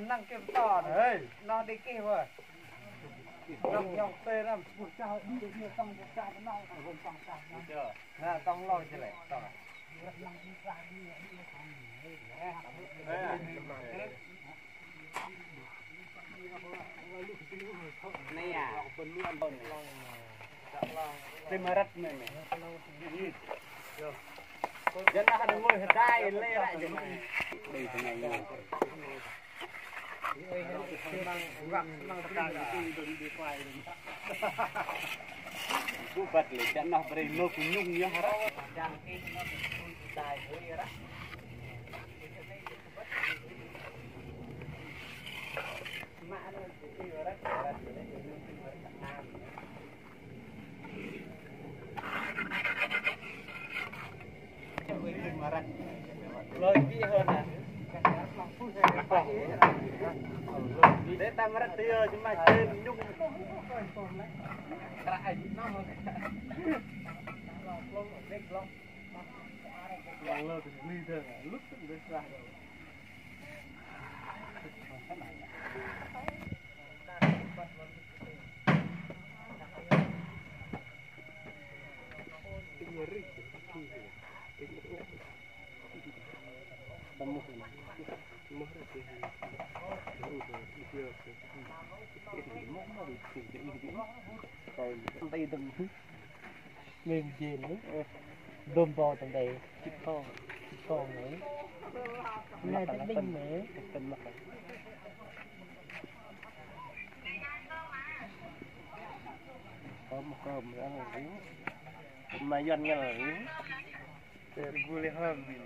năng kiếm to đấy nó đi kia rồi năng nhau tê làm một chào đi được nhiều xong một chào nó ở vùng trong trong nè trong lo chứ lại to này à tên mà rất này dân nó ăn ngồi hết đai lên lại chứ mà đây thế này rồi Ku bat le janah beri no kunyung ya hara. Jangan ke no dai hoi ra. Mana itu orang orang Lôi kỹ hơn à? Để ta mất tiêu chứ mà trên nhung. Cái lúc tức đến ra rồi tay đừng mềm gì nữa đôm bò tầm đầy chích con con nữa này cái đinh nữa tình mặt có một cơm nữa là uống mà doanh nghe là uống Tergulih hamil.